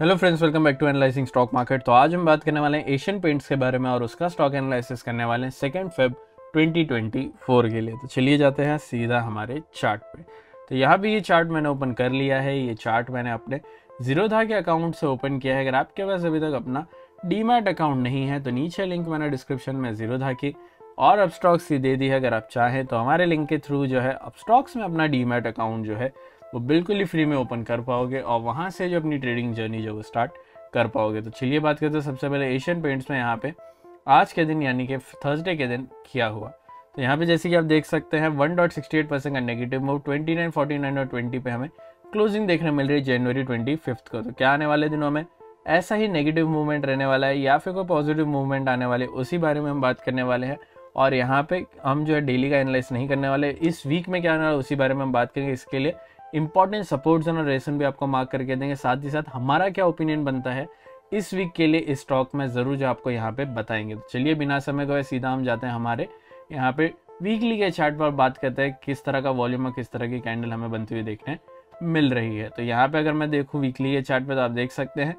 Hello friends welcome back to analysing stock market तो आज हम बात करने वाले हैं एशियन पेंट्स के बारे में और उसका स्टॉक एनालिसिस करने वाले हैं सेकेंड फेब 2024 के लिए। तो चलिए जाते हैं सीधा हमारे चार्ट पे। तो यहाँ भी ये चार्ट मैंने ओपन कर लिया है। ये चार्ट मैंने अपने जीरोधा के अकाउंट से ओपन किया है। अगर आपके पास अभी तक अपना डीमैट अकाउंट नहीं है तो नीचे लिंक मैंने डिस्क्रिप्शन में जीरोधा की और अब स्टॉक्स की दे दी है। अगर आप चाहें तो हमारे लिंक के थ्रू जो है अब स्टॉक्स में अपना डीमैट अकाउंट जो है वो बिल्कुल ही फ्री में ओपन कर पाओगे और वहाँ से जो अपनी ट्रेडिंग जर्नी जो वो स्टार्ट कर पाओगे। तो चलिए बात करते हैं सबसे पहले एशियन पेंट्स में यहाँ पे। आज के दिन यानी कि थर्सडे के दिन किया हुआ। तो यहाँ पे जैसे कि आप देख सकते हैं one dot sixty eight percent का negative move twenty nine forty nine और ट्वेंटी पे हमें क्लोजिंग देखने मिल रही है जनवरी ट्वेंटी फिफ्थ को। तो क्या आने वाले दिनों में ऐसा ही नेगेटिव मूवमेंट रहने वाला है या फिर कोई पॉजिटिव मूवमेंट आने वाले, उसी बारे में हम बात करने वाले हैं। और यहाँ पे हम जो है डेली का एनालाइज नहीं करने वाले। इस वीक में क्या आने वाला उसी बारे में हम बात करेंगे। इसके लिए इंपॉर्टेंट सपोर्ट जोन और रेसन भी आपको मार्क करके देंगे। साथ ही साथ हमारा क्या ओपिनियन बनता है, इस वीक के लिए इस स्टॉक में ज़रूर जो आपको यहाँ पे बताएँगे। तो चलिए बिना समय को सीधा हम जाते हैं हमारे यहाँ पे वीकली के चार्ट पर बात करते हैं, किस तरह का वॉल्यूम और किस तरह की कैंडल हमें बनती हुई देखने मिल रही है। तो यहाँ पे अगर मैं देखूँ वीकली के चार्ट पे तो आप देख सकते हैं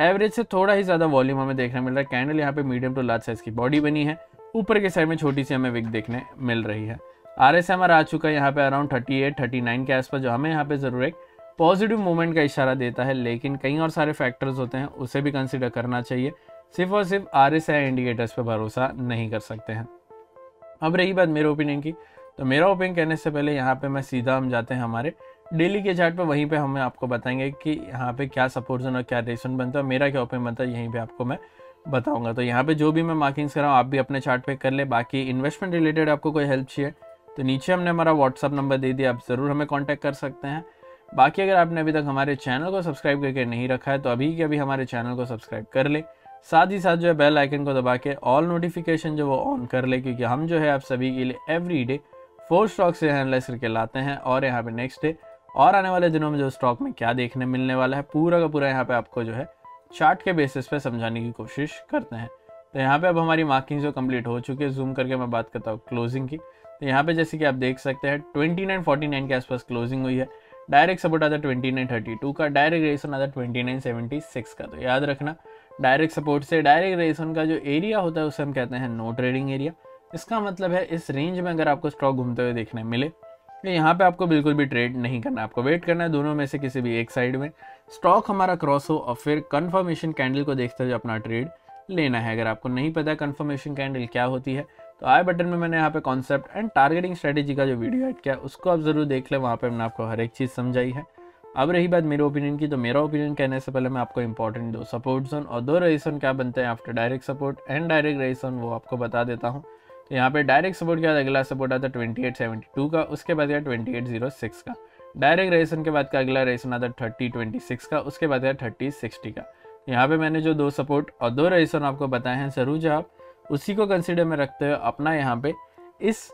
एवरेज से थोड़ा ही ज़्यादा वॉल्यूम हमें देखने मिल रहा है। कैंडल यहाँ पे मीडियम टू लार्ज साइज़ की बॉडी बनी है, ऊपर के साइड में छोटी सी हमें विक देखने मिल रही है। आर एस एम आर आ चुका है यहाँ पे around thirty eight thirty nine के आसपास, जो हमें यहाँ पे ज़रूर एक पॉजिटिव मूवमेंट का इशारा देता है, लेकिन कई और सारे फैक्टर्स होते हैं, उसे भी कंसिडर करना चाहिए। सिर्फ़ और सिर्फ़ आर एस आई इंडिकेटर्स पर भरोसा नहीं कर सकते हैं। अब रही बात मेरे ओपिनियन की तो मेरा ओपिनियन कहने से पहले यहाँ पे मैं सीधा हम जाते हैं हमारे डेली के चार्ट पे, वहीं पे हमें आपको बताएँगे कि यहाँ पे क्या सपोर्ट जोन और क्या रेसन बनता है मेरा क्या ओपिनियन बनता है, यहीं पे आपको मैं बताऊँगा। तो यहाँ पे जो भी मैं मार्किंग्स कर रहा हूँ, आप भी अपने चार्ट पे कर ले, बाकी इन्वेस्टमेंट रिलेटेड आपको कोई हेल्प चाहिए तो नीचे हमने हमारा व्हाट्सअप नंबर दे दिया, आप ज़रूर हमें कॉन्टैक्ट कर सकते हैं। बाकी अगर आपने अभी तक हमारे चैनल को सब्सक्राइब करके नहीं रखा है तो अभी के अभी हमारे चैनल को सब्सक्राइब कर ले। साथ ही साथ जो है बेल आइकन को दबा के ऑल नोटिफिकेशन जो वो ऑन कर ले, क्योंकि हम जो है आप सभी के लिए एवरी डे फोर स्टॉक से एनालाइज करके लाते हैं, और यहाँ पे नेक्स्ट डे और आने वाले दिनों में जो स्टॉक में क्या देखने मिलने वाला है, पूरा का पूरा यहाँ पे आपको जो है चार्ट के बेसिस पे समझाने की कोशिश करते हैं। तो यहाँ पे अब हमारी मार्किंग जो कंप्लीट हो चुकी है जूम करके मैं बात करता हूँ क्लोजिंग की। तो यहाँ पे जैसे कि आप देख सकते हैं ट्वेंटी नाइन फोर्टी नाइन के आसपास क्लोजिंग हुई है। डायरेक्ट सपोर्ट आता है ट्वेंटी नाइन थर्टी टू का डायरेक्ट रेसन आता है ट्वेंटी नाइन सेवेंटी सिक्स का। तो याद रखना डायरेक्ट सपोर्ट से डायरेक्ट रेसन का जो एरिया होता है, उसे हम कहते हैं नो ट्रेडिंग एरिया इसका मतलब है, इस रेंज में अगर आपको स्टॉक घूमते हुए देखने मिले तो यहाँ पे आपको बिल्कुल भी ट्रेड नहीं करना। आपको वेट करना है दोनों में से किसी भी एक साइड में। स्टॉक हमारा क्रॉस हो और फिर कन्फर्मेशन कैंडल को देखते हुए अपना ट्रेड लेना है। अगर आपको नहीं पता कन्फर्मेशन कैंडल क्या होती है तो आई बटन में मैंने यहाँ पे कॉन्सेप्ट एंड टारगेटिंग स्ट्रेटेजी का जो वीडियो एड किया, उसको आप ज़रूर देख लें, वहाँ पे मैंने आपको हर एक चीज़ समझाई है। अब रही बात मेरे ओपिनियन की तो मेरा ओपिनियन कहने से पहले मैं आपको इंपॉर्टेंट दो सपोर्ट जोन और दो रेसन क्या बनते हैं after direct support and direct resistance वो आपको बता देता हूँ। तो यहाँ पे डायरेक्ट सपोर्ट क्या अगला सपोर्ट आता है ट्वेंटी एट सेवेंटी टू का, उसके बाद क्या ट्वेंटी एट ज़ीरो सिक्स का। डायरेक्ट रेसन के बाद का अगला रेसन आता है थर्टी ट्वेंटी सिक्स का, उसके बाद क्या थर्टी सिक्सटी का। यहाँ पे मैंने जो दो सपोर्ट और दो रेसन आपको बताए हैं, ज़रूर जो आप उसी को कंसिडर में रखते हुए अपना यहाँ पे इस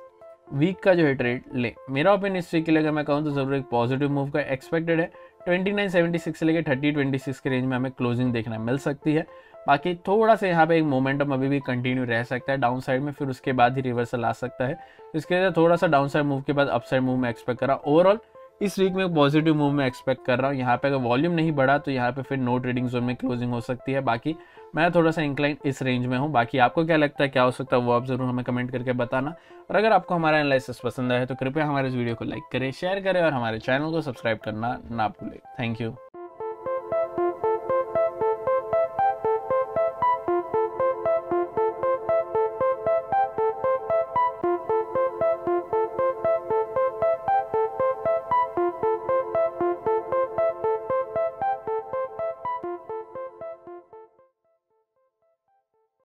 वीक का जो है ट्रेड ले। मेरा ओपिनियन इस वीक के लिए, अगर मैं कहूँ तो ज़रूर एक पॉजिटिव मूव का एक्सपेक्टेड है। ट्वेंटी नाइन सेवेंटी सिक्स से लेकर थर्टी ट्वेंटी सिक्स के रेंज में हमें क्लोजिंग देखना मिल सकती है। बाकी थोड़ा सा यहाँ पे एक मोमेंटम अभी भी कंटिन्यू रह सकता है। डाउन साइड में फिर उसके बाद ही रिवर्सल आ सकता है। इसके लिए थोड़ा सा डाउन साइड मूव के बाद अप साइड मूव में एक्सपेक्ट करा ओवरऑल इस वीक में पॉजिटिव मूव में एक्सपेक्ट कर रहा हूँ। यहाँ पे अगर वॉल्यूम नहीं बढ़ा तो यहाँ पे फिर नो ट्रेडिंग जोन में क्लोजिंग हो सकती है। बाकी मैं थोड़ा सा इंक्लाइन इस रेंज में हूँ। बाकी आपको क्या लगता है, क्या हो सकता है, वो आप ज़रूर हमें कमेंट करके बताना। और अगर आपको हमारा एनालिसिस पसंद आए तो कृपया हमारे इस वीडियो को लाइक करें शेयर करें और हमारे चैनल को सब्सक्राइब करना ना भूलें। Thank you